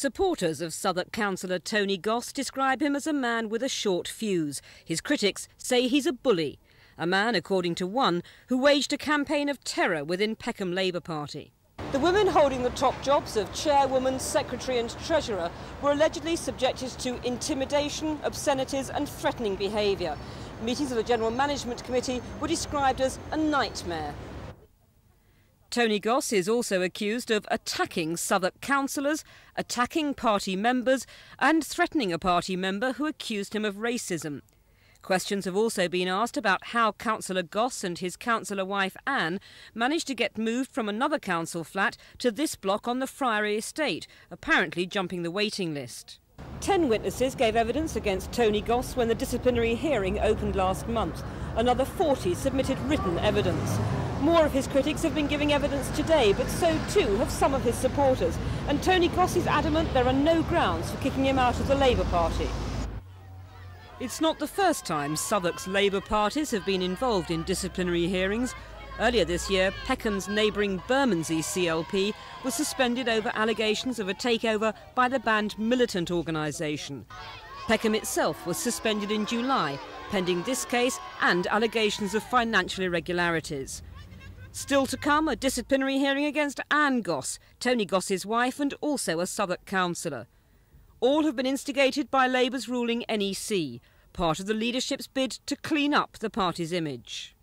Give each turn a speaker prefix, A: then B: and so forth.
A: Supporters of Southwark councillor Tony Goss describe him as a man with a short fuse. His critics say he's a bully, a man, according to one, who waged a campaign of terror within Peckham Labour Party. The women holding the top jobs of chairwoman, secretary and treasurer were allegedly subjected to intimidation, obscenities and threatening behaviour. Meetings of the General Management Committee were described as a nightmare. Tony Goss is also accused of attacking Southwark councillors, attacking party members, and threatening a party member who accused him of racism. Questions have also been asked about how Councillor Goss and his councillor wife Anne managed to get moved from another council flat to this block on the Friary estate, apparently jumping the waiting list. Ten witnesses gave evidence against Tony Goss when the disciplinary hearing opened last month. Another 40 submitted written evidence. More of his critics have been giving evidence today, but so too have some of his supporters. And Tony Goss is adamant there are no grounds for kicking him out of the Labour Party. It's not the first time Southwark's Labour parties have been involved in disciplinary hearings. Earlier this year, Peckham's neighbouring Bermondsey CLP was suspended over allegations of a takeover by the banned militant organisation. Peckham itself was suspended in July, pending this case and allegations of financial irregularities. Still to come, a disciplinary hearing against Anne Goss, Tony Goss's wife and also a Southwark councillor. All have been instigated by Labour's ruling NEC, part of the leadership's bid to clean up the party's image.